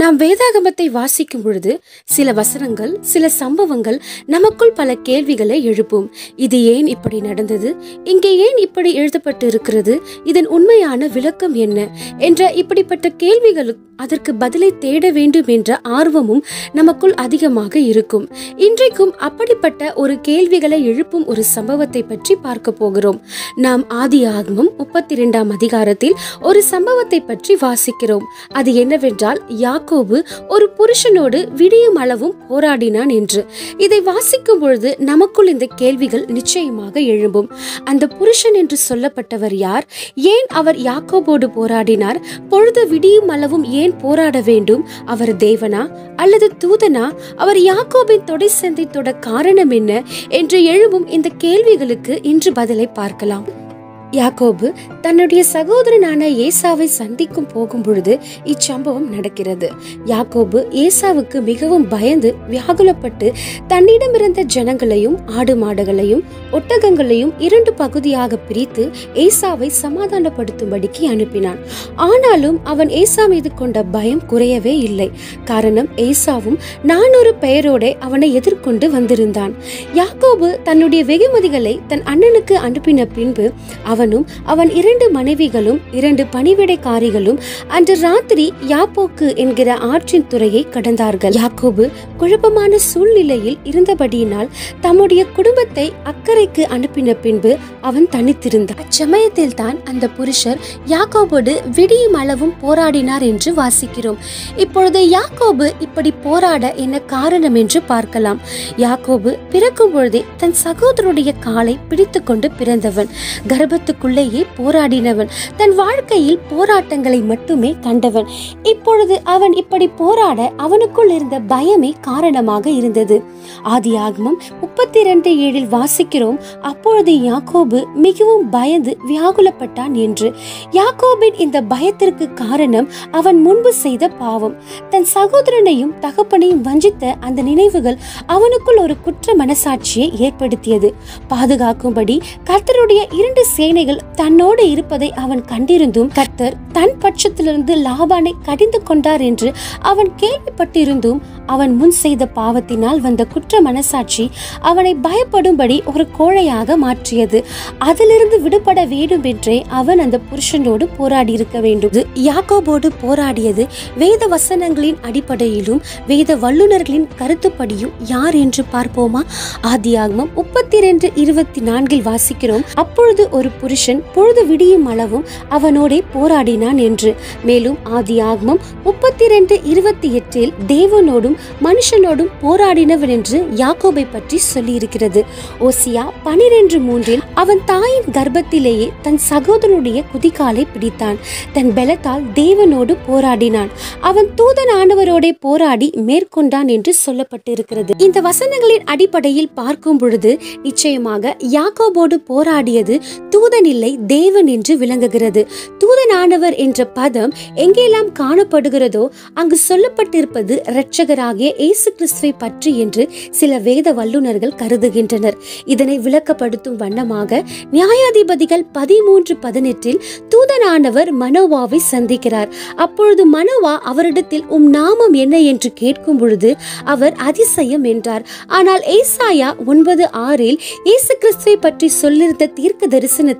நாம் வேதாகமத்தை வாசிக்கும் பொழுது சில வசனங்கள் சில சம்பவங்கள் நமக்குள் பல கேள்விகளை எழுப்பும். இது ஏன் இப்படி நடந்தது? இங்கே ஏன் இப்படி எழுதப்பட்டு இருக்கிறது இதன் உண்மையான விளக்கம் என்ன? என்ற இப்படிப்பட்ட கேள்விகளுக்கு அதற்கு பதிலை தேட வேண்டும் என்ற ஆர்வமும் நமக்குள் அதிகமாக இருக்கும். இன்றைக்கும் அப்படிப்பட்ட ஒரு கேள்விகளை எழுப்பும் ஒரு சம்பவத்தை பற்றி பார்க்க போகிறோம். நாம் ஆதி ஆகமும் முப்பத்தி இரண்டாம் அதிகாரத்தில் ஒரு சம்பவத்தை பற்றி வாசிக்கிறோம். அது என்னவென்றால் யாக்கோபு ஒரு புருஷனோடு விடியும் அளவும் போராடினான் என்று. இதை வாசிக்கும் பொழுது நமக்குள் இந்த கேள்விகள் நிச்சயமாக எழும்பும். அந்த புருஷன் என்று சொல்லப்பட்டவர் யார்? ஏன் அவர் யாக்கோபோடு போராடினார்? பொழுது விடியும் அளவும் ஏன் போராட வேண்டும்? அவர் தேவனா? அல்லது தூதனா? அவர் யாக்கோபின் தொடை சந்தித்தோட காரணம் என்ன? என்று எழும்பும் இந்த கேள்விகளுக்கு இன்று பதிலை பார்க்கலாம். யாக்கோபு தன்னுடைய சகோதரனான ஏசாவை சந்திக்கும் போகும் பொழுது இச்சம்பவம் நடக்கிறது. யாக்கோபு ஏசாவுக்கு மிகவும் பயந்து வியாகுலப்பட்டு தன்னிடமிருந்த ஜனங்களையும் ஆடு மாடுகளையும் ஒட்டகங்களையும் இரண்டு பகுதியாக பிரித்து ஏசாவை சமாதானப்படுத்தும்படிக்கு அனுப்பினான். ஆனாலும் அவன் ஏசா மீது கொண்ட பயம் குறையவே இல்லை. காரணம் ஏசாவும் நானொரு பெயரோட அவனை எதிர்கொண்டு வந்திருந்தான். யாக்கோபு தன்னுடைய வெகுமதிகளை தன் அண்ணனுக்கு அனுப்பின பின்பு அவனும் அவன் இரண்டு மனைவிகளும் இரண்டு பணிவிடைக்காரிகளும் அன்று ராத்திரி யாப்போக்கு என்கிற ஆற்றின் துறையை கடந்தார்கள். யாக்கோபு குழப்பமான சூழ்நிலையில் இருந்தபடியினால் தம்முடைய குடும்பத்தை அக்கறைக்கு அனுப்பின பின்பு அவன் தனித்திருந்தான். அச்சமயத்தில் தான் அந்த புருஷர் யாக்கோபோடு விடியும் அளவும் போராடினார் என்று வாசிக்கிறோம். இப்பொழுது யாக்கோபு இப்படி போராட என்ன காரணம் என்று பார்க்கலாம். யாக்கோபு பிறக்கும் பொழுதே தன் சகோதரனுடைய காலை பிடித்துக்கொண்டு பிறந்தவன். கர்ப்ப கர்ப்பத்துக்குள்ளேயே போராடினவன். தன் வாழ்க்கையில் போராட்டங்களை மட்டுமே கண்டவன். இப்பொழுது அவன் இப்படி போராட அவனுக்குள் இருந்த பயமே காரணமாக இருந்தது. ஆதி ஆகமம் முப்பத்தி இரண்டு ஏழில் வாசிக்கிறோம் அப்பொழுது யாக்கோபு மிகவும் பயந்து வியாகுலப்பட்டான் என்று. யாக்கோபின் இந்த பயத்திற்கு காரணம் அவன் முன்பு செய்த பாவம். தன் சகோதரனையும் தகப்பனையும் வஞ்சித்த அந்த நினைவுகள் அவனுக்குள் ஒரு குற்ற மனசாட்சியை ஏற்படுத்தியது. பாதுகாக்கும்படி கர்த்தருடைய இரண்டு யானைகள் தன்னோடு இருப்பதை அவன் கண்டிருந்தும் கர்த்தர் தன் பட்சத்திலிருந்து லாபானை கடிந்து கொண்டார் என்று அவன் கேள்விப்பட்டிருந்தும் அவன் முன் செய்த பாவத்தினால் வந்த குற்ற மனசாட்சி அவனை பயப்படும்படி ஒரு கோழையாக மாற்றியது. அதிலிருந்து விடுபட வேண்டும் என்றே அவன் அந்த புருஷனோடு போராடி இருக்க வேண்டும் யாக்கோபோடு போராடியது வேத வசனங்களின் அடிப்படையிலும் வேத வல்லுநர்களின் கருத்துப்படியும் யார் என்று பார்ப்போமா? ஆதியாகமம் முப்பத்தி இரண்டு இருபத்தி நான்கில் வாசிக்கிறோம். அப்பொழுது ஒரு புருஷன் பொழுது விடியும் அளவும் அவனோடே போராடினான் என்று. மேலும் ஆதி ஆகமம் முப்பத்தி ரெண்டு இருபத்தி எட்டில் தேவனோடும் மனுஷனோடும் போராடினவன் என்று யாக்கோபை பற்றி சொல்லியிருக்கிறது. ஓசியா பனிரெண்டு மூன்றில் அவன் தாயின் கர்ப்பத்திலேயே தன் சகோதரனுடைய குதிகாலை பிடித்தான். தன் பலத்தால் தேவனோடு போராடினான். அவன் தூதன் ஆண்டவரோட போராடி மேற்கொண்டான் என்று சொல்லப்பட்டிருக்கிறது. இந்த வசனங்களின் அடிப்படையில் பார்க்கும் பொழுது நிச்சயமாக யாக்கோபோடு போராடியது தூதன் இல்லை தேவன் என்று விளங்குகிறது. தூதனானவர் என்ற பதம் எங்கெல்லாம் காணப்படுகிறதோ அங்கு சொல்லப்பட்டிருப்பது இரட்சகராகிய இயேசு கிறிஸ்துவை பற்றி என்று சில வேத வல்லுநர்கள் கருதுகின்றனர். இதனை விளக்கப்படுத்தும் வண்ணமாக நியாயாதிபதிகள் பதிமூன்று பதினெட்டில் தூதனானவர் மனோவாவை சந்திக்கிறார். அப்பொழுது மனோவா அவரிடத்தில் உம் நாமம் என்ன? என்று கேட்கும் பொழுது அவர் அதிசயம் என்றார். ஆனால் ஏசாயா ஒன்பது ஆறில் இயேசு கிறிஸ்துவை பற்றி சொல்லிருந்த தீர்க்க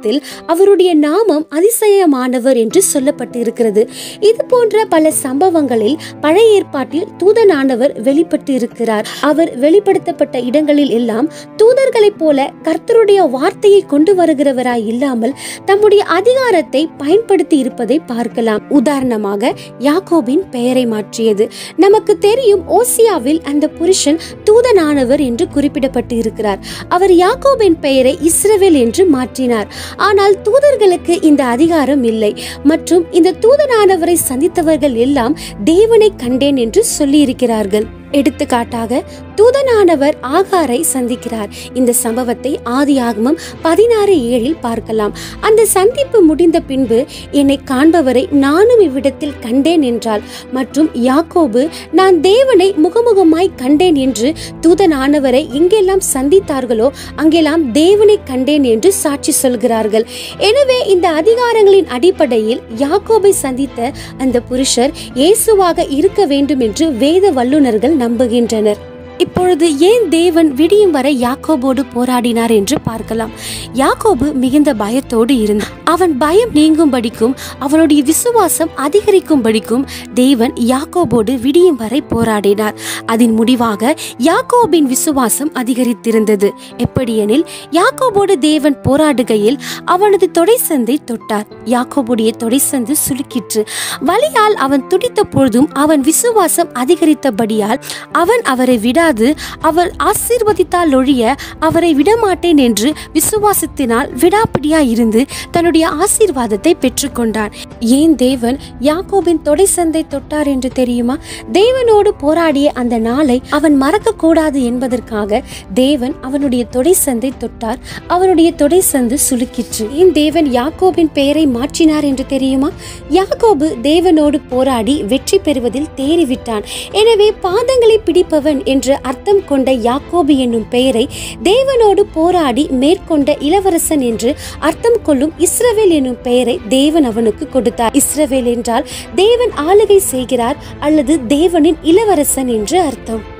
வேதத்தில் அவருடைய நாமம் அதிசயமானவர் என்று சொல்லப்பட்டிருக்கிறது. இது போன்ற பல சம்பவங்களில் பழைய ஏற்பாட்டில் தூதனானவர் வெளிப்பட்டு இருக்கிறார் அவர் வெளிப்படுத்தப்பட்ட இடங்களில் எல்லாம் தூதர்களைப் போல கர்த்தருடைய வார்த்தையை கொண்டு வருகிறவராய் இல்லாமல் தம்முடைய அதிகாரத்தை பயன்படுத்தி இருப்பதை பார்க்கலாம். உதாரணமாக யாக்கோபின் பெயரை மாற்றியது. நமக்கு தெரியும் ஓசியாவில் அந்த புருஷன் தூதனானவர் என்று குறிப்பிடப்பட்டு இருக்கிறார் அவர் யாக்கோபின் பெயரை இஸ்ரவேல் என்று மாற்றினார். ஆனால் தூதர்களுக்கு இந்த அதிகாரம் இல்லை. மற்றும் இந்த தூதனானவரை சந்தித்தவர்கள் எல்லாம் தேவனை கண்டேன் என்று சொல்லியிருக்கிறார்கள். எடுத்துக்காட்டாக தூதனானவர் ஆகாரை சந்திக்கிறார். இந்த சம்பவத்தை ஆதியாகமம் பதினாறு ஏழில் பார்க்கலாம். அந்த சந்திப்பு முடிந்த பின்பு என்னை காண்பவரை நானும் இவ்விடத்தில் கண்டேன் என்றாள். மற்றும் யாக்கோபு நான் தேவனை முகமுகமாய் கண்டேன் என்று தூதனானவரை எங்கெல்லாம் சந்தித்தார்களோ அங்கெல்லாம் தேவனை கண்டேன் என்று சாட்சி சொல்கிறார்கள். எனவே இந்த அதிகாரங்களின் அடிப்படையில் யாக்கோபை சந்தித்த அந்த புருஷர் இயேசுவாக இருக்க வேண்டும் என்று வேத வல்லுனர்கள் நம்புகின்றனர். இப்பொழுது ஏன் தேவன் விடியும் வரை யாக்கோபோடு போராடினார் என்று பார்க்கலாம். யாக்கோபு மிகுந்த பயத்தோடு இருந்தான். அவன் பயம் நீங்கும்படிக்கும் அவனுடைய விசுவாசம் அதிகரிக்கும்படிக்கும் தேவன் யாக்கோபோடு விடியும் வரை போராடினார். அதன் முடிவாக யாக்கோபின் விசுவாசம் அதிகரித்திருந்தது. எப்படியெனில் யாக்கோபோடு தேவன் போராடுகையில் அவனது தொடைசந்தை தொட்டார். யாக்கோபுடைய தொடைசந்து சுருக்கிற்று. வலியால் அவன் துடித்த பொழுதும் அவன் விசுவாசம் அதிகரித்தபடியால் அவன் அவரை விட அதாவது அவர் ஆசீர்வதித்தால் ஒழிய அவரை விடமாட்டேன் என்று விசுவாசத்தினால் விடாப்பிடியா இருந்து தன்னுடைய ஆசீர்வாதத்தை பெற்றுக்கொண்டான். ஏன் தேவன் யாக்கோபின் தொடைசந்தை தொட்டார் என்று தெரியுமா? தேவனோடு போராடிய அந்த நாளை அவன் மறக்க கூடாது என்பதற்காக தேவன் அவனுடைய தொடைசந்தை தொட்டார். அவனுடைய தொடைசந்து சுலுக்கிற்று ஏன் தேவன் யாக்கோபின் பெயரை மாற்றினார் என்று தெரியுமா? யாக்கோபு தேவனோடு போராடி வெற்றி பெறுவதில் தேறிவிட்டான். எனவே பாதங்களை பிடிப்பவன் என்று அர்த்தம் கொண்ட யாக்கோபு என்னும் பெயரை தேவனோடு போராடி மேற்கொண்ட இளவரசன் என்று அர்த்தம் கொள்ளும் இஸ்ரவேல் என்னும் பெயரை தேவன் அவனுக்கு கொடுத்தார். இஸ்ரவேல் என்றால் தேவன் ஆளுகை செய்கிறார் அல்லது தேவனின் இளவரசன் என்று அர்த்தம்.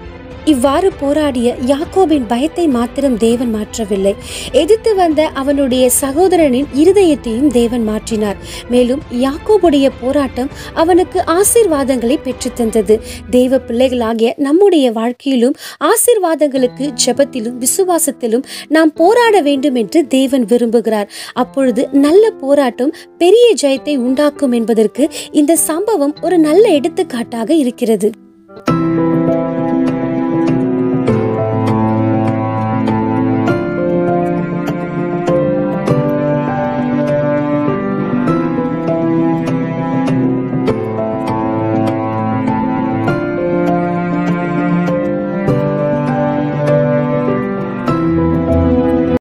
இவ்வாறு போராடிய யாக்கோபின் பயத்தை மாத்திரம் தேவன் மாற்றவில்லை. எதிர்த்து வந்த அவனுடைய சகோதரனின் இருதயத்தையும் தேவன் மாற்றினார். மேலும் யாக்கோபுடைய போராட்டம் அவனுக்கு ஆசீர்வாதங்களை பெற்றுத்தந்தது. தேவ பிள்ளைகளாகிய நம்முடைய வாழ்க்கையிலும் ஆசீர்வாதங்களுக்கு ஜெபத்திலும் விசுவாசத்திலும் நாம் போராட வேண்டும் என்று தேவன் விரும்புகிறார். அப்பொழுது நல்ல போராட்டம் பெரிய ஜெயத்தை உண்டாக்கும் என்பதற்கு இந்த சம்பவம் ஒரு நல்ல எடுத்துக்காட்டாக இருக்கிறது.